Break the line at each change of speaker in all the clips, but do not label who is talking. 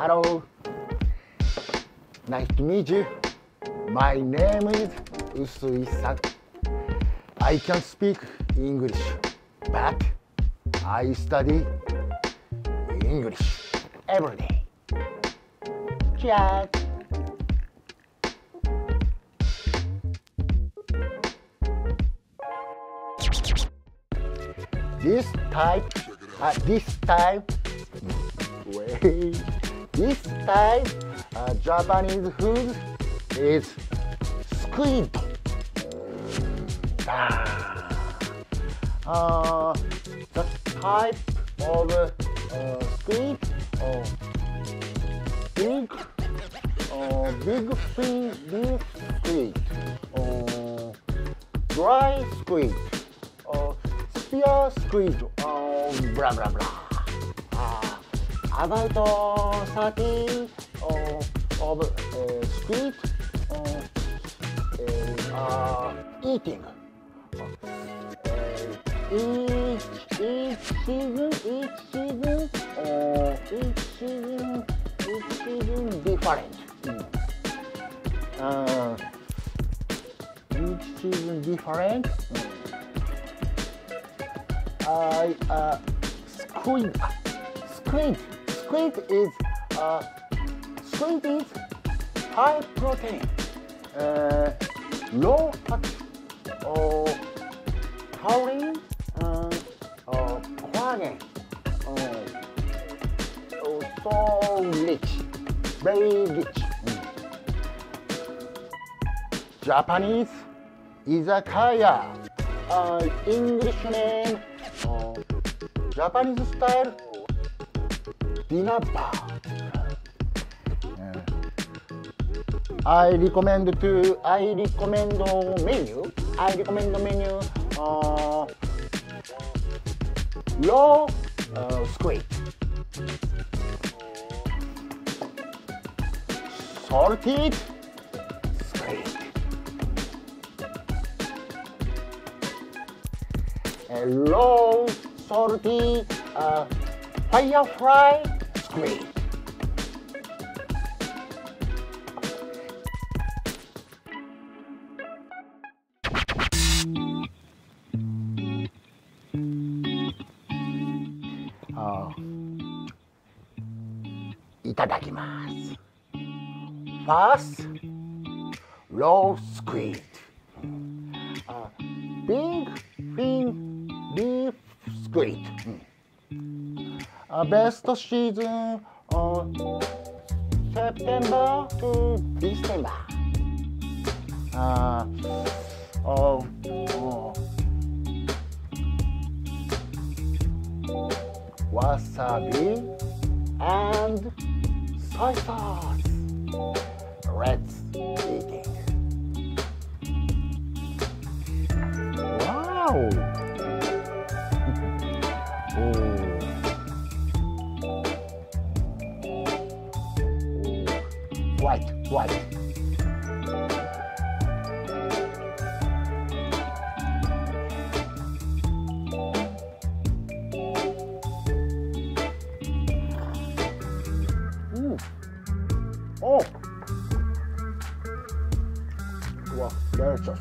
Hello. Nice to meet you. My name is Usui-san. I can speak English, but I study English every day. Cheers. This type, uh, this time, wait, this type uh, Japanese food is squid. Ah. Uh, the type of uh, squid, uh, big, uh, big squid, uh, dry squid, uh, spear squid, uh, blah blah blah. About uh, 13 uh, of uh, squid uh, uh, eating. Uh, each, each season, each season, each season, each season different. Mm. Each season different. Mm. I uh, squid, squid, squid is uh, squid is high protein, uh, low fat, or taurine, uh, uh, collagen, uh, so rich, very rich. Japanese izakaya, uh, English name, uh, Japanese style dinner bar. Uh, I recommend to I recommend menu. I recommend menu uh, raw uh, squid, salted squid, a raw salty uh, fire fry great. いただきます。ファスロースクイート。ビッグフィンリーフスクイート。うん Uh, best season uh, September to December. Uh, uh, wasabi and soy sauce. Let's eating. White, white. Mm. Oh! Wow, delicious.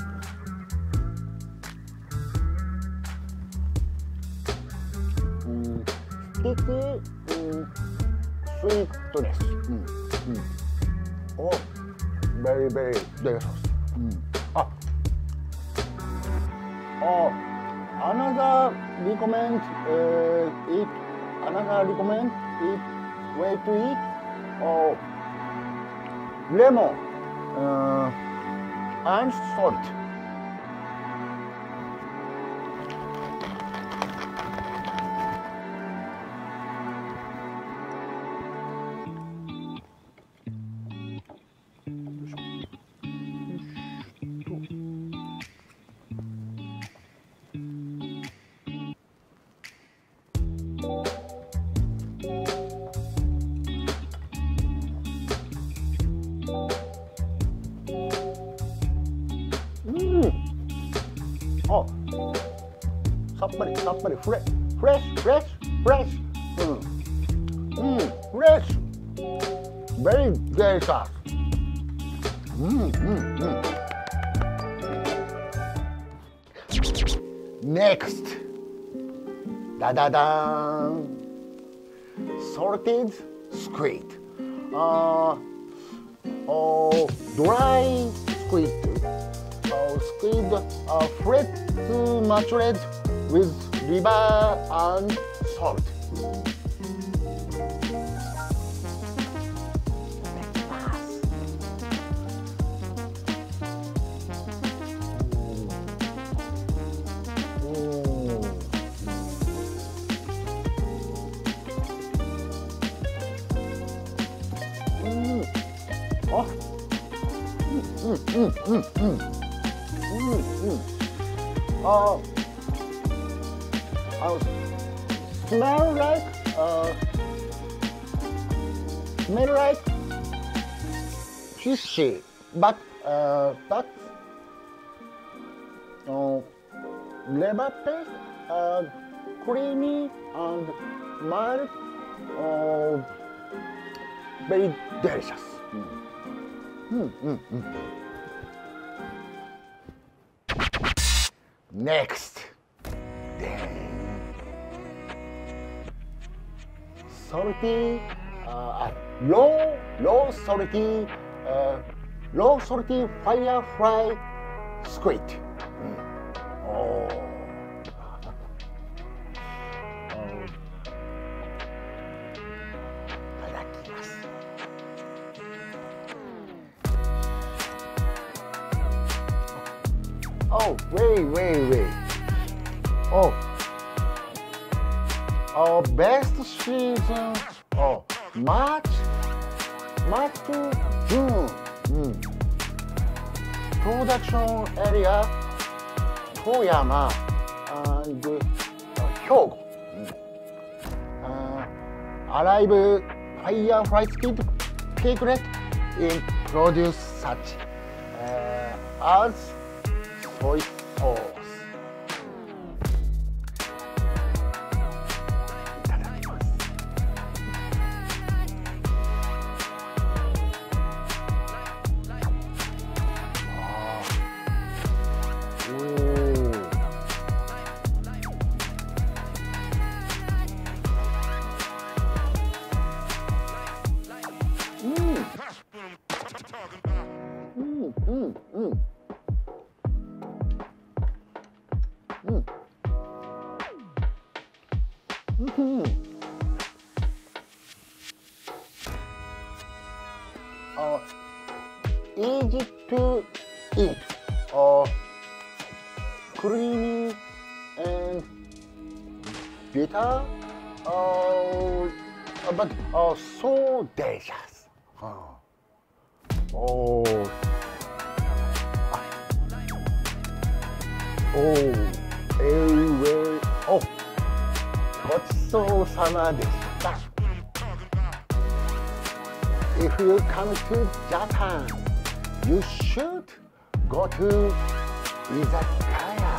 Mm, sticky mm, sweetness. Mm, mm. Oh, very, very delicious. Mm. Ah. Oh, another recommend uh, eat. Another recommend eat way to eat. Oh, lemon uh, and salt. somebody, somebody fresh, fresh, fresh, fresh. Mmm, mmm, fresh. Very delicious. Mmm, mmm, mmm. Next, da da da, Sorted squid. Uh, oh, dry squid. Uh, squid uh, fret to mm, matured with liver and salt. mm, mm, mm. Mm, mm. Uh, uh, smell like, uh, smell like fishy, but, uh, but, uh, paste, uh, creamy and mild, uh, very delicious. Mm. Mm, mm, Next. Salty, uh, low, low salty, uh, low salty fire fry squid. Mm. Oh. Oh, wait, wait, wait. Oh. Our best season. Oh, March. March to June. Mm. Production area. Toyama and uh, Hyogo. Mm. Uh, arrive Firefly Squid Piglet in produce such uh, as soy sauce. うん。Uh, easy to eat. Uh, creamy and bitter. Uh, but uh, so delicious. Uh, oh. Oh, Oh, If you come to Japan, you should go to izakaya.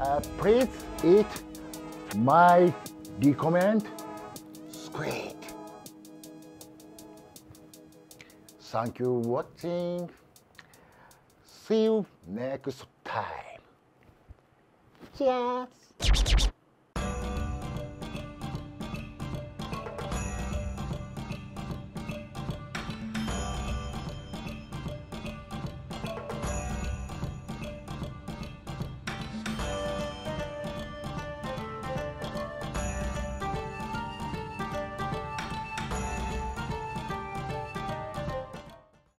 Uh, please eat my recommend squid. Thank you for watching. See you next time. Cheers.